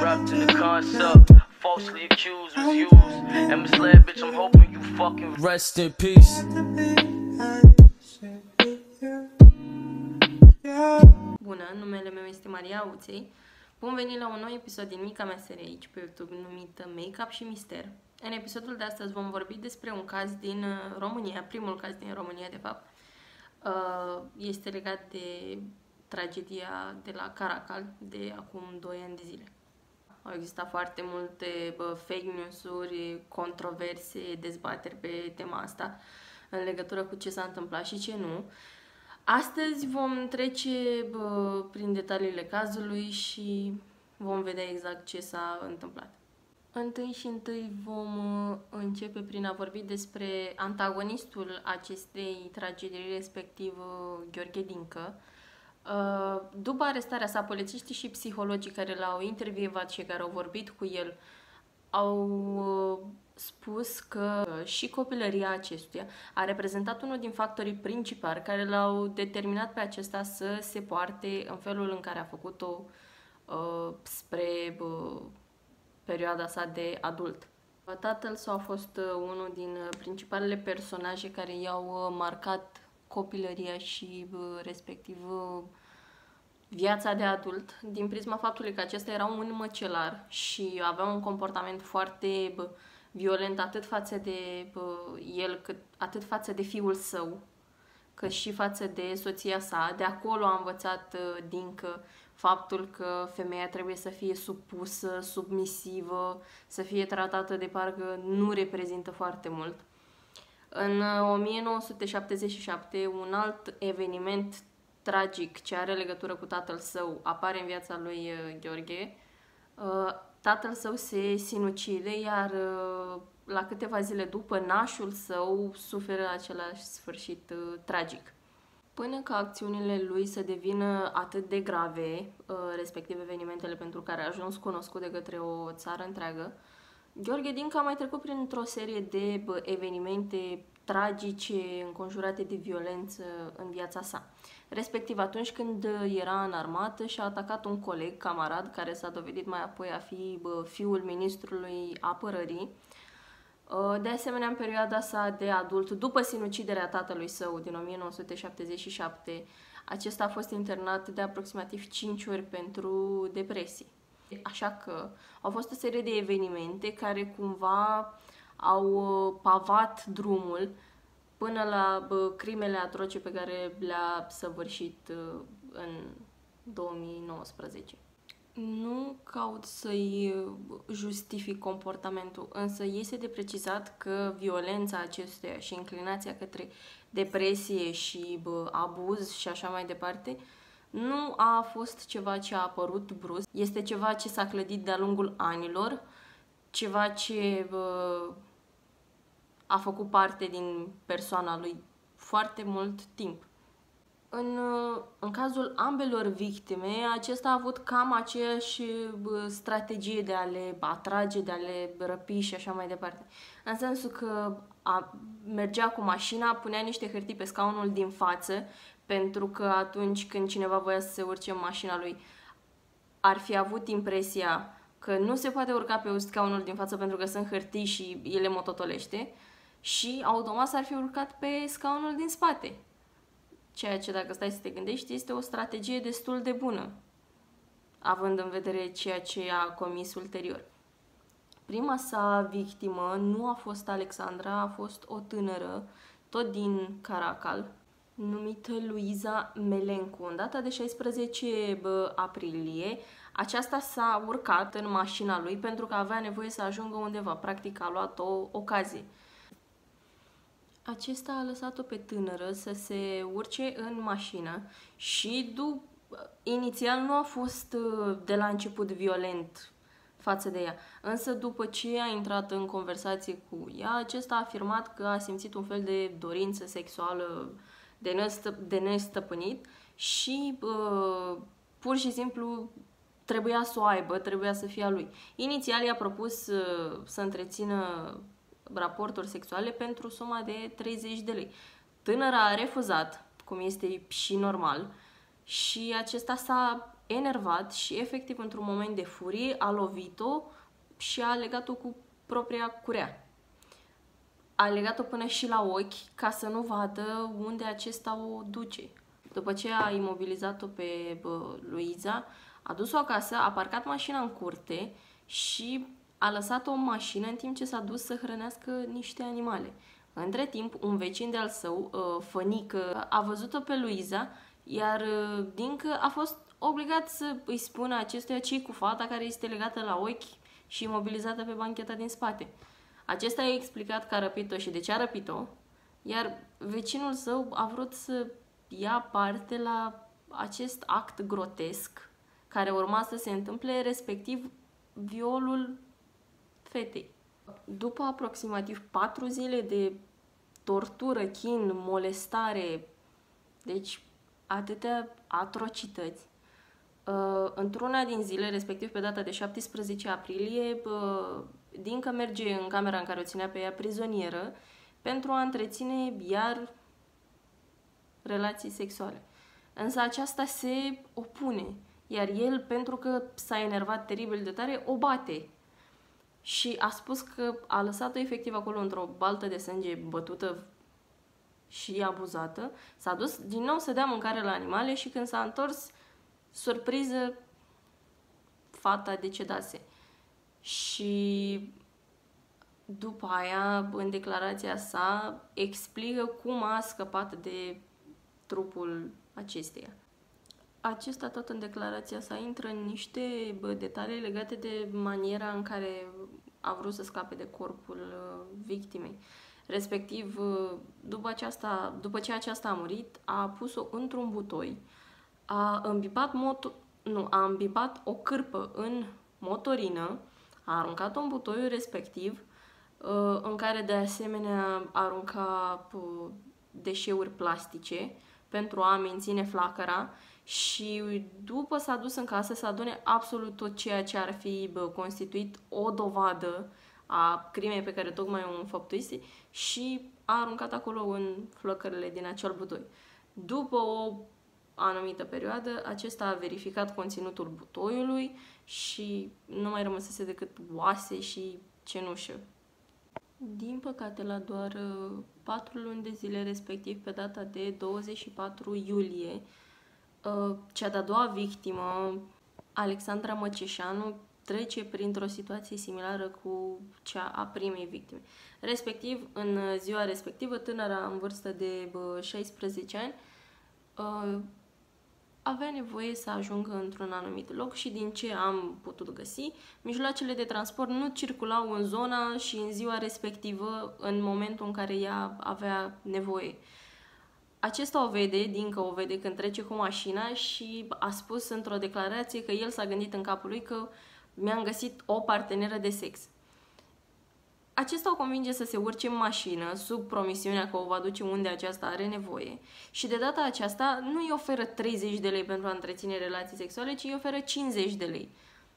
Trapped in the concept, falsely accused was used and misled, bitch. I'm hoping you fucking rest in peace. Bună, numele meu este Maria Uței. Bun venit la un nou episod din mica mea serie aici pe YouTube numită Make-up și Mister. În episodul de astăzi vom vorbi despre un caz din uh, România, primul caz din România de fapt. Uh, Este legat de tragedia de la Caracal de acum 2 ani de zile. Au existat foarte multe bă, fake news-uri, controverse, dezbateri pe tema asta în legătură cu ce s-a întâmplat și ce nu. Astăzi vom trece bă, prin detaliile cazului și vom vedea exact ce s-a întâmplat. Întâi și întâi vom uh, începe prin a vorbi despre antagonistul acestei tragedii, respectiv uh, Gheorghe Dincă. Uh, După arestarea sa, polițiștii și psihologii care l-au intervievat și care au vorbit cu el au uh, spus că și copilăria acestuia a reprezentat unul din factorii principali care l-au determinat pe acesta să se poarte în felul în care a făcut-o uh, spre uh, perioada sa de adult. Tatăl său a fost uh, unul din uh, principalele personaje care i-au uh, marcat copilăria și uh, respectiv uh, viața de adult din prisma faptului că acesta era un măcelar și avea un comportament foarte bă, violent atât față de bă, el, cât atât față de fiul său, cât și față de soția sa. De acolo a învățat uh, Dincă faptul că femeia trebuie să fie supusă, submisivă, să fie tratată de parcă nu reprezintă foarte mult. În uh, 1977, un alt eveniment tragic ce are legătură cu tatăl său apare în viața lui uh, Gheorghe. Uh, Tatăl său se sinucide, iar uh, la câteva zile după, nașul său suferă același sfârșit uh, tragic. Până ca acțiunile lui să devină atât de grave, uh, respectiv evenimentele pentru care a ajuns cunoscut de către o țară întreagă, Gheorghe Dinca a mai trecut printr-o serie de bă, evenimente tragice înconjurate de violență în viața sa. Respectiv atunci când era în armată și a atacat un coleg, camarad, care s-a dovedit mai apoi a fi bă, fiul ministrului apărării. Uh, De asemenea, în perioada sa de adult, după sinuciderea tatălui său din 1977, acesta a fost internat de aproximativ 5 ori pentru depresii. Așa că au fost o serie de evenimente care cumva au uh, pavat drumul până la bă, crimele atroce pe care le-a săvârșit uh, în 2019. Nu caut să-i uh, justific comportamentul, însă este de precizat că violența acestuia și inclinația către depresie și bă, abuz și așa mai departe nu a fost ceva ce a apărut brusc, este ceva ce s-a clădit de-a lungul anilor, ceva ce bă, a făcut parte din persoana lui foarte mult timp. În, în cazul ambelor victime, acesta a avut cam aceeași bă, strategie de a le atrage, de a le răpi și așa mai departe. În sensul că a, mergea cu mașina, punea niște hârtii pe scaunul din față, pentru că atunci când cineva voia să se urce în mașina lui, ar fi avut impresia că nu se poate urca pe scaunul din față pentru că sunt hârtii și ele mototolește și automat s-ar fi urcat pe scaunul din spate. Ceea ce, dacă stai să te gândești, este o strategie destul de bună, având în vedere ceea ce a comis ulterior. Prima sa victimă nu a fost Alexandra, a fost o tânără, tot din Caracal, numită Luiza Melencu. În data de 16 bă, aprilie, aceasta s-a urcat în mașina lui pentru că avea nevoie să ajungă undeva. Practic a luat o ocazie. Acesta a lăsat-o pe tânără să se urce în mașină și după, inițial nu a fost uh, de la început violent față de ea. Însă după ce a intrat în conversație cu ea, acesta a afirmat că a simțit un fel de dorință sexuală de, nestă, de nestăpânit și uh, pur și simplu trebuia să o aibă, trebuia să fie a lui. Inițial i-a propus uh, să întrețină raporturi sexuale pentru suma de 30 de lei. Tânăra a refuzat, cum este și normal, și acesta s-a enervat și efectiv într-un moment de furie a lovit-o și a legat-o cu propria curea. A legat-o până și la ochi ca să nu vadă unde acesta o duce. După ce a imobilizat-o pe bă, Luiza, a dus-o acasă, a parcat mașina în curte și a lăsat-o în mașină în timp ce s-a dus să hrănească niște animale. Între timp, un vecin de-al său, uh, Fănică, a văzut-o pe Luiza, iar uh, Dincă a fost obligat să îi spună acestuia ce cu fata care este legată la ochi și imobilizată pe bancheta din spate. Acesta i-a explicat că a răpit-o și de ce a răpit-o, iar vecinul său a vrut să ia parte la acest act grotesc care urma să se întâmple, respectiv violul fetei. După aproximativ patru zile de tortură, chin, molestare, deci atâtea atrocități, uh, într-una din zile, respectiv pe data de 17 aprilie, uh, Dincă merge în camera în care o ținea pe ea prizonieră pentru a întreține iar relații sexuale. Însă aceasta se opune, iar el, pentru că s-a enervat teribil de tare, o bate. Și a spus că a lăsat-o efectiv acolo într-o baltă de sânge bătută și abuzată. S-a dus din nou să dea mâncare la animale și când s-a întors, surpriză, fata decedase. Și după aia, în declarația sa, explică cum a scăpat de trupul acesteia. Acesta tot în declarația sa intră în niște bă, detalii legate de maniera în care a vrut să scape de corpul uh, victimei. Respectiv, uh, după, aceasta, după ce aceasta a murit, a pus-o într-un butoi, a îmbibat, moto- nu, a îmbibat o cârpă în motorină, a aruncat-o în butoiul respectiv, uh, în care de asemenea arunca uh, deșeuri plastice pentru a menține flacăra și după s-a dus în casă să adune absolut tot ceea ce ar fi bă, constituit o dovadă a crimei pe care tocmai o înfăptuise și a aruncat acolo în flăcările din acel butoi. După o anumită perioadă, acesta a verificat conținutul butoiului și nu mai rămăsese decât oase și cenușă. Din păcate, la doar uh, patru luni de zile, respectiv pe data de 24 iulie, uh, cea de-a doua victimă, Alexandra Măceșanu, trece printr-o situație similară cu cea a primei victime. Respectiv, în ziua respectivă, tânăra în vârstă de 16 ani uh, avea nevoie să ajungă într-un anumit loc și din ce am putut găsi, mijloacele de transport nu circulau în zona și în ziua respectivă în momentul în care ea avea nevoie. Acesta o vede, Dincă o vede când trece cu mașina și a spus într-o declarație că el s-a gândit în capul lui că mi-am găsit o parteneră de sex. Acesta o convinge să se urce în mașină, sub promisiunea că o va duce unde aceasta are nevoie și de data aceasta nu îi oferă 30 de lei pentru a întreține relații sexuale, ci îi oferă 50 de lei.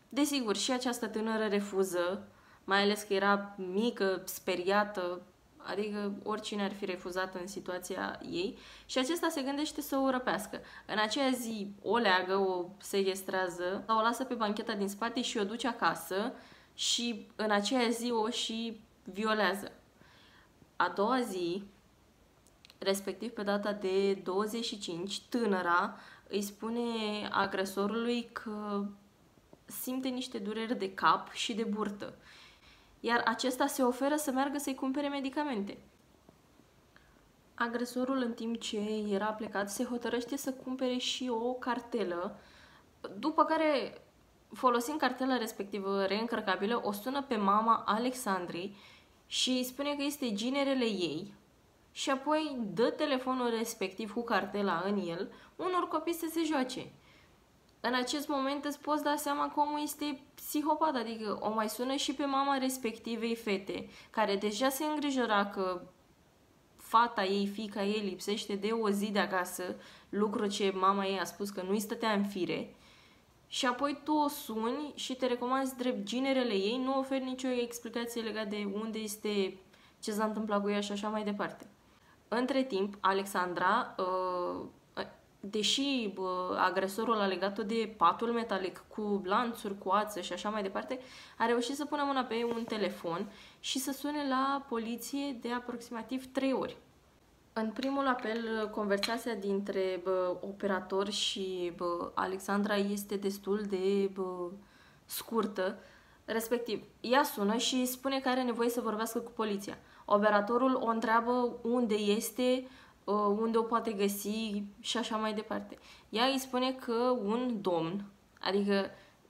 Desigur, și această tânără refuză, mai ales că era mică, speriată, adică oricine ar fi refuzat în situația ei și acesta se gândește să o răpească. În aceea zi o leagă, o sequestrează, o lasă pe bancheta din spate și o duce acasă și în aceea zi o și violează. A doua zi, respectiv pe data de 25, tânăra îi spune agresorului că simte niște dureri de cap și de burtă, iar acesta se oferă să meargă să-i cumpere medicamente. Agresorul, în timp ce era plecat, se hotărăște să cumpere și o cartelă, după care, folosind cartela respectivă reîncărcabilă, o sună pe mama Alexandrei și spune că este ginerele ei și apoi dă telefonul respectiv cu cartela în el unor copii să se joace. În acest moment îți poți da seama că omul este psihopat, adică o mai sună și pe mama respectivei fete, care deja se îngrijora că fata ei, fica ei, lipsește de o zi de acasă, lucru ce mama ei a spus că nu-i stătea în fire, și apoi tu o suni și te recomanzi drept ginerele ei, nu oferi nicio explicație legată de unde este, ce s-a întâmplat cu ea și așa mai departe. Între timp, Alexandra uh, deși bă, agresorul a legat-o de patul metalic cu lanțuri, cu ață și așa mai departe, a reușit să pună mâna pe un telefon și să sune la poliție de aproximativ 3 ori. În primul apel, conversația dintre bă, operator și bă, Alexandra este destul de bă, scurtă, respectiv, ea sună și spune că are nevoie să vorbească cu poliția. Operatorul o întreabă unde este, unde o poate găsi și așa mai departe. Ea îi spune că un domn, adică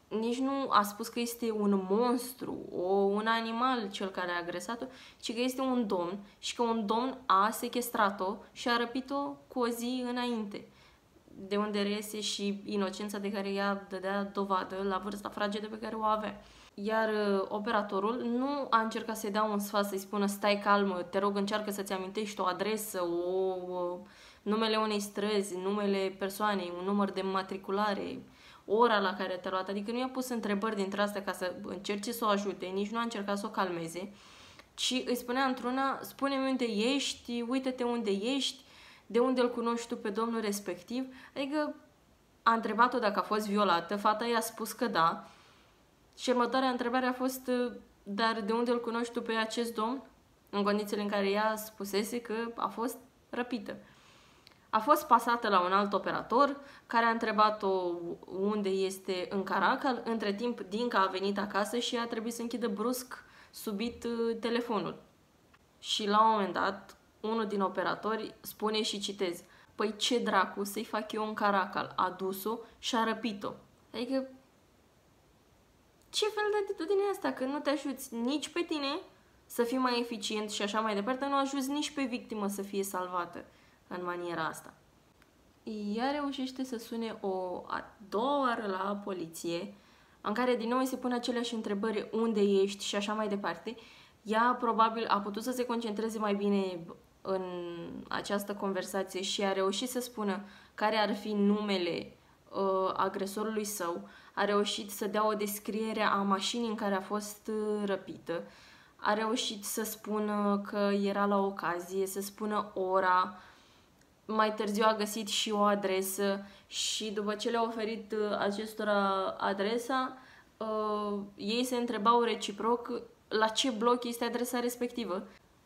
nici nu a spus că este un monstru, o, un animal cel care a agresat-o, ci că este un domn și că un domn a sequestrat-o și a răpit-o cu o zi înainte. De unde reiese și inocența de care ea dădea dovadă la vârsta fragedă pe care o avea. Iar uh, operatorul nu a încercat să-i dea un sfat, să-i spună stai calmă, te rog încearcă să-ți amintești o adresă, o, o, numele unei străzi, numele persoanei, un număr de matriculare, ora la care te-a luat. Adică nu i-a pus întrebări dintre astea ca să încerce să o ajute, nici nu a încercat să o calmeze, ci îi spunea într-una, spune-mi unde ești, uite-te unde ești, de unde îl cunoști tu pe domnul respectiv. Adică a întrebat-o dacă a fost violată, fata i-a spus că da, și următoarea întrebare a fost, dar de unde îl cunoști tu pe acest domn? În condițiile în care ea spusese că a fost răpită. A fost pasată la un alt operator care a întrebat-o unde este în Caracal. Între timp, Dinca a venit acasă și a trebuit să închidă brusc, subit, uh, telefonul. Și la un moment dat, unul din operatori spune și citez Păi ce dracu să-i fac eu în Caracal? A dus-o și a răpit-o. Adică ce fel de atitudine e asta? Că nu te ajuți nici pe tine să fii mai eficient și așa mai departe, nu ajuți nici pe victimă să fie salvată în maniera asta. Ea reușește să sune o a doua oară la poliție, în care din nou îi se pune aceleași întrebări, unde ești și așa mai departe. Ea probabil a putut să se concentreze mai bine în această conversație și a reușit să spună care ar fi numele uh, agresorului său, a reușit să dea o descriere a mașinii în care a fost uh, răpită, a reușit să spună că era la ocazie, să spună ora, mai târziu a găsit și o adresă și după ce le-a oferit uh, acestora adresa, uh, ei se întrebau reciproc la ce bloc este adresa respectivă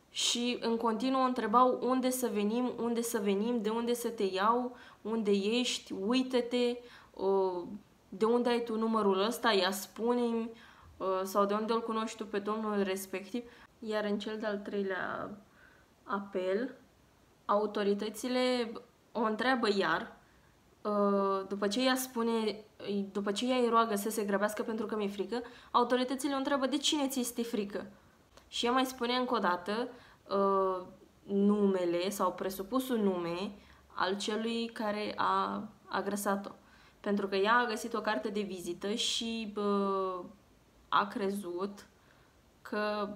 și în continuu întrebau unde să venim, unde să venim, de unde să te iau, unde ești, uită-te, uh, de unde ai tu numărul ăsta, ia spune-mi, uh, sau de unde îl cunoști tu pe domnul respectiv. Iar în cel de-al treilea apel, autoritățile o întreabă iar, uh, după ce ea spune, după ce ea îi roagă să se grăbească pentru că mi-e frică, autoritățile o întreabă de cine ți este frică. Și ea mai spune încă o dată uh, numele sau presupusul nume al celui care a agresat-o. Pentru că ea a găsit o carte de vizită și bă, a crezut că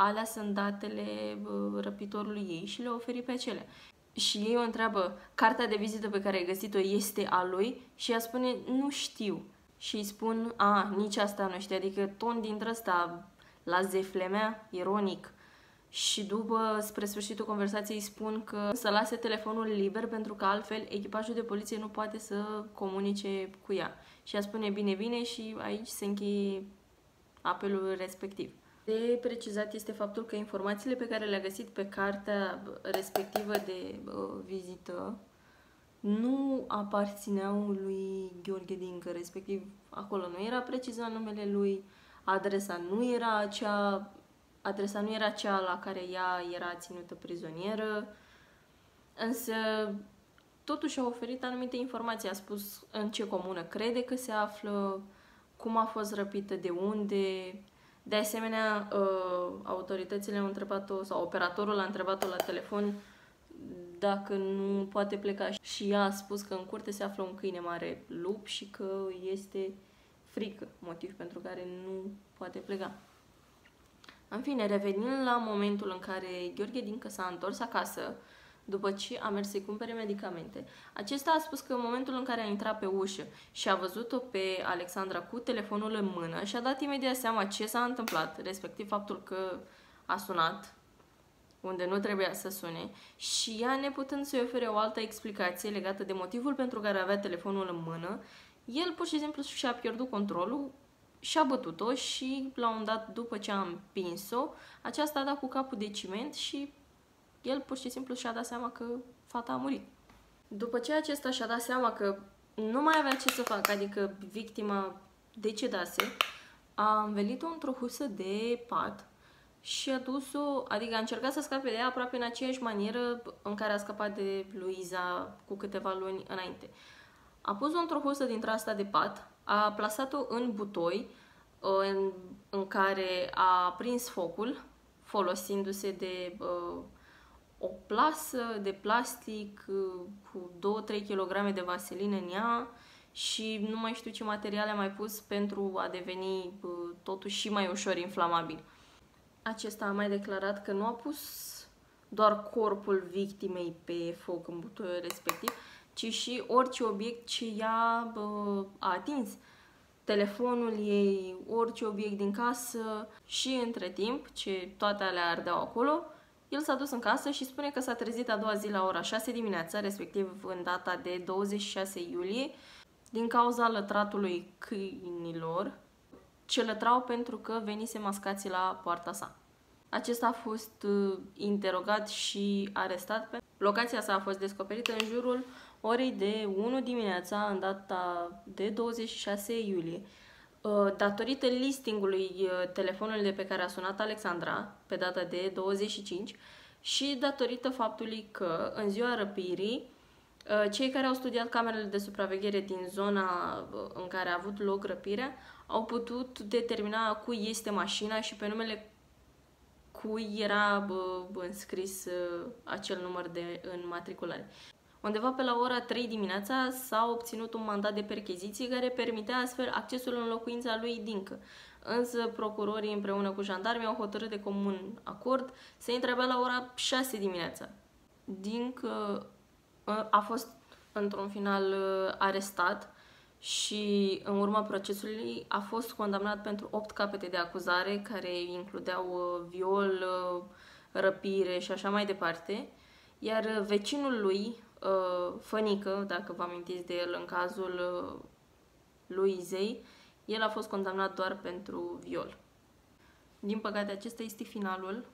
alea sunt datele bă, răpitorului ei și le oferi pe acele. Și ei o întreabă, cartea de vizită pe care ai găsit-o este a lui? Și ea spune, nu știu. Și îi spun, a, nici asta nu știu, adică ton dintre ăsta la zeflemea, ironic și după, spre sfârșitul conversației, spun că să lase telefonul liber pentru că altfel echipajul de poliție nu poate să comunice cu ea. Și ea spune bine, bine și aici se încheie apelul respectiv. De precizat este faptul că informațiile pe care le-a găsit pe cartea respectivă de uh, vizită nu aparțineau lui Gheorghe Dincă, respectiv acolo nu era precizat numele lui, adresa nu era acea adresa nu era cea la care ea era ținută prizonieră, însă totuși a oferit anumite informații, a spus în ce comună crede că se află, cum a fost răpită, de unde. De asemenea, uh, autoritățile au întrebat-o, sau operatorul a întrebat-o la telefon dacă nu poate pleca și ea a spus că în curte se află un câine mare lup și că este frică, motiv pentru care nu poate pleca. În fine, revenind la momentul în care Gheorghe Dincă s-a întors acasă, după ce a mers să-i cumpere medicamente, acesta a spus că în momentul în care a intrat pe ușă și a văzut-o pe Alexandra cu telefonul în mână, și-a dat imediat seama ce s-a întâmplat, respectiv faptul că a sunat unde nu trebuia să sune și ea neputând să-i ofere o altă explicație legată de motivul pentru care avea telefonul în mână, el pur și simplu și-a pierdut controlul, și-a bătut-o și la un dat după ce a împins-o, aceasta a dat cu capul de ciment și el pur și simplu și-a dat seama că fata a murit. După ce acesta și-a dat seama că nu mai avea ce să facă, adică victima decedase, a învelit-o într-o husă de pat și a dus-o, adică a încercat să scape de ea aproape în aceeași manieră în care a scăpat de Luiza cu câteva luni înainte. A pus-o într-o husă dintre asta de pat, a plasat-o în butoi în, în care a prins focul folosindu-se de uh, o plasă de plastic uh, cu 2-3 kg de vaselină în ea și nu mai știu ce materiale a mai pus pentru a deveni uh, totuși și mai ușor inflamabil. Acesta a mai declarat că nu a pus doar corpul victimei pe foc în butoiul respectiv, ci și orice obiect ce ea uh, a atins. Telefonul ei, orice obiect din casă și între timp, ce toate alea ardeau acolo, el s-a dus în casă și spune că s-a trezit a doua zi la ora 6 dimineața, respectiv în data de 26 iulie, din cauza lătratului câinilor, ce lătrau pentru că venise mascații la poarta sa. Acesta a fost uh, interogat și arestat. Locația sa a fost descoperită în jurul orei de 1 dimineața, în data de 26 iulie. Uh, datorită listingului uh, telefonului de pe care a sunat Alexandra, pe data de 25, și datorită faptului că în ziua răpirii, uh, cei care au studiat camerele de supraveghere din zona în care a avut loc răpirea au putut determina cui este mașina și pe numele cui era înscris acel număr de înmatriculare. Undeva pe la ora 3 dimineața s-a obținut un mandat de percheziție care permitea astfel accesul în locuința lui Dincă. Însă procurorii împreună cu jandarmii au hotărât de comun acord să intre abia la ora 6 dimineața. Dincă ă, a fost într-un final ă, arestat și în urma procesului a fost condamnat pentru 8 capete de acuzare care includeau ă, viol, răpire și așa mai departe. Iar vecinul lui, uh, Fănică, dacă vă amintiți de el în cazul uh, lui Zei, el a fost condamnat doar pentru viol. Din păcate, acesta este finalul.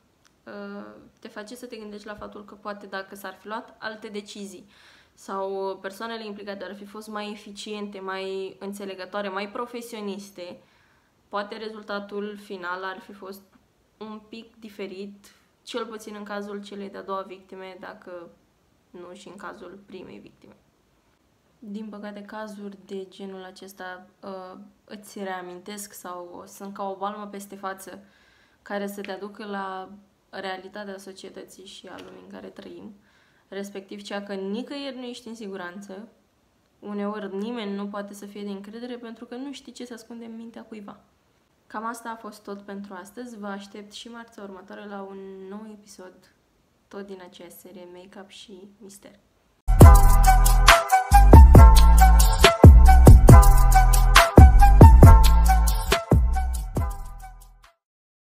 Uh, te face să te gândești la faptul că poate dacă s-ar fi luat alte decizii sau persoanele implicate ar fi fost mai eficiente, mai înțelegătoare, mai profesioniste, poate rezultatul final ar fi fost un pic diferit, cel puțin în cazul celei de-a doua victime, dacă nu și în cazul primei victime. Din păcate, cazuri de genul acesta uh, îți reamintesc sau sunt ca o balmă peste față care să te aducă la realitatea societății și a lumii în care trăim, respectiv cea că nicăieri nu ești în siguranță, uneori nimeni nu poate să fie de încredere pentru că nu știi ce se ascunde în mintea cuiva. Cam asta a fost tot pentru astăzi. Vă aștept și marțea următoare la un nou episod tot din aceeași serie Make-up și Mister.